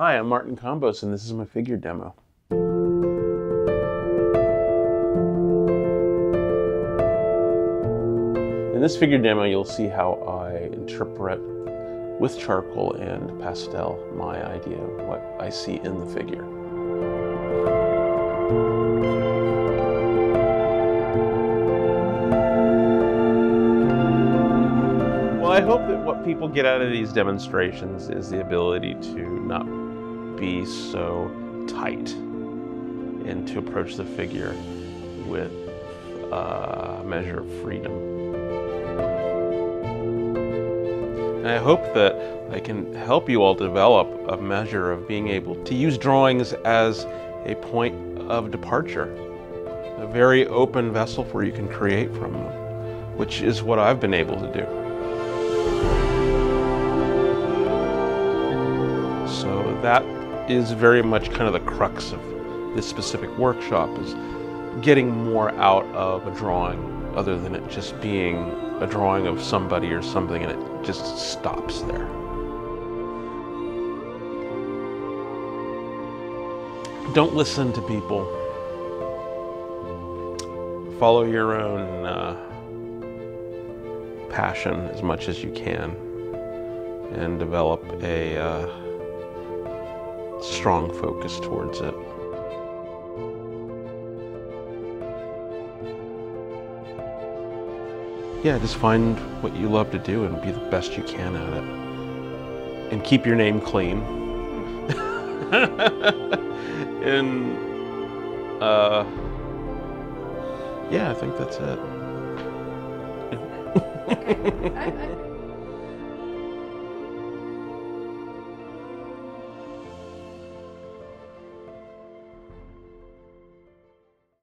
Hi, I'm Martin Campos, and this is my figure demo. In this figure demo, you'll see how I interpret with charcoal and pastel my idea of what I see in the figure. Well, I hope that what people get out of these demonstrations is the ability to not be so tight and to approach the figure with uh, a measure of freedom. And I hope that I can help you all develop a measure of being able to use drawings as a point of departure, a very open vessel where you can create from them, which is what I've been able to do. So that is very much kind of the crux of this specific workshop is getting more out of a drawing other than it just being a drawing of somebody or something and it just stops there. Don't listen to people. Follow your own uh, passion as much as you can and develop a uh, strong focus towards it. Yeah, just find what you love to do and be the best you can at it. And keep your name clean. and uh yeah, I think that's it.